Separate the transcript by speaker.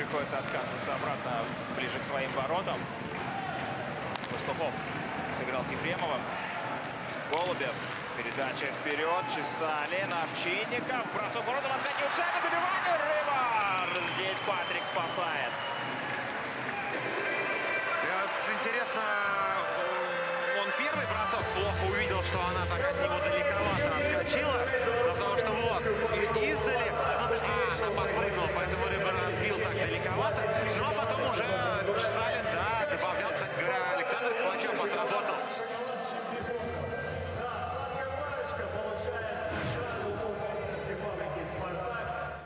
Speaker 1: приходится откатываться обратно ближе к своим воротам. Пастухов сыграл с Ефремовым. Голубев. Передача вперед. Чесалин. Овчинников. Бросок ворота. Воскакивает шайба. Добивание. Рыбар. Здесь Патрик спасает.
Speaker 2: Интересно, э, он первый бросок плохо увидел, что она так от него далеко.